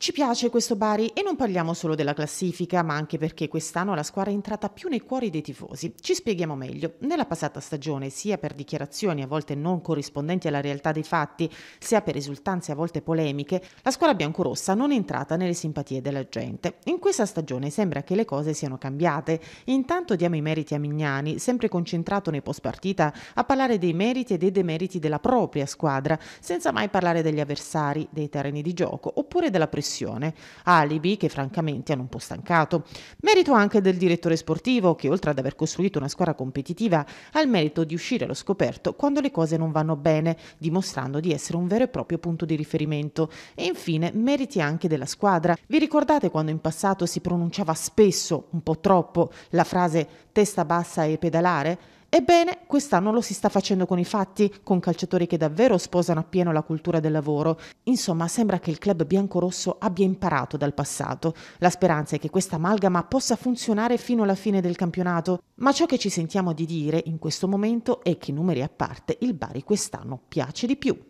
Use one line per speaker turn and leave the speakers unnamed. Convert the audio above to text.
Ci piace questo Bari e non parliamo solo della classifica, ma anche perché quest'anno la squadra è entrata più nei cuori dei tifosi. Ci spieghiamo meglio. Nella passata stagione, sia per dichiarazioni a volte non corrispondenti alla realtà dei fatti, sia per risultanze a volte polemiche, la squadra biancorossa non è entrata nelle simpatie della gente. In questa stagione sembra che le cose siano cambiate. Intanto diamo i meriti a Mignani, sempre concentrato nei post partita a parlare dei meriti e dei demeriti della propria squadra, senza mai parlare degli avversari, dei terreni di gioco oppure della pressione pressione, alibi che francamente hanno un po' stancato. Merito anche del direttore sportivo che oltre ad aver costruito una squadra competitiva ha il merito di uscire allo scoperto quando le cose non vanno bene, dimostrando di essere un vero e proprio punto di riferimento. E infine meriti anche della squadra. Vi ricordate quando in passato si pronunciava spesso, un po' troppo, la frase testa bassa e pedalare? Ebbene, quest'anno lo si sta facendo con i fatti, con calciatori che davvero sposano appieno la cultura del lavoro. Insomma, sembra che il club biancorosso abbia imparato dal passato. La speranza è che questa amalgama possa funzionare fino alla fine del campionato, ma ciò che ci sentiamo di dire in questo momento è che numeri a parte il Bari quest'anno piace di più.